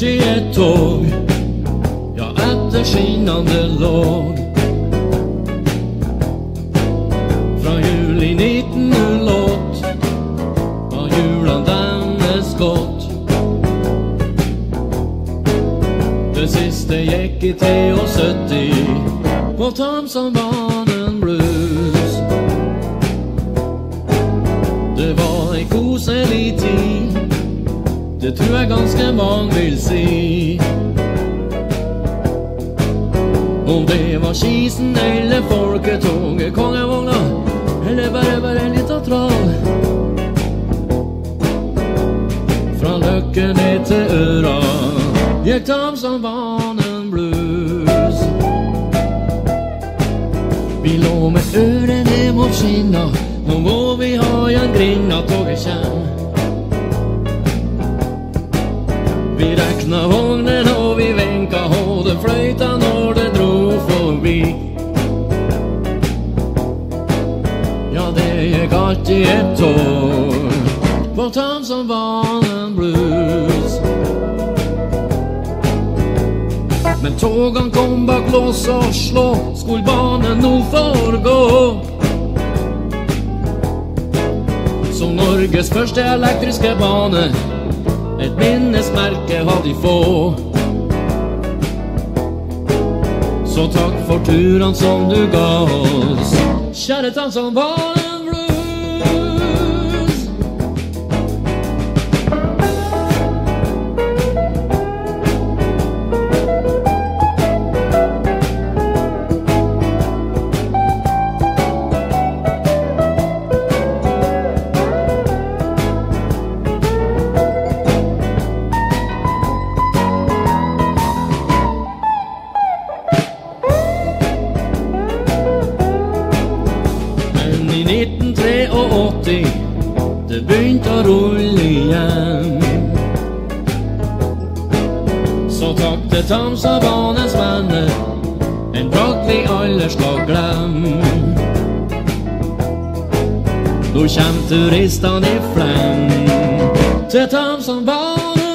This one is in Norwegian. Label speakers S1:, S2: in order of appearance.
S1: alltid et tog, ja, etter skinnende låg. Fra juli 1908 var julen dennes gått. Det siste gikk i 73 på Tamsanbanen Blues. Det tror jeg ganske mange vil si. Om det var Skisen eller folketoget, kongevogna eller bare bare en lita trav. Fra Løkken ned til Øra gikk Tamsanbanen blues. Vi lå med ørene mot skinna, nå må vi ha igjen grinda, toget kjem. Vi rekna vognen og vi venka hodet fløyta når det dro forbi. Ja, det gikk alltid et tog på vanen blues. Men togene kom bak lås og slå, skulle banen nå foregå. Som Norges første elektriske bane, et minnesmerke har de få. Så takk for turene som du ga oss, kjære som blues. 1983 det begynte å rulle igjen. Så takk til Tamsabanens venner, en bragd vi alle skal glemme. Nå kjem turistene i fleng til Tamsabanen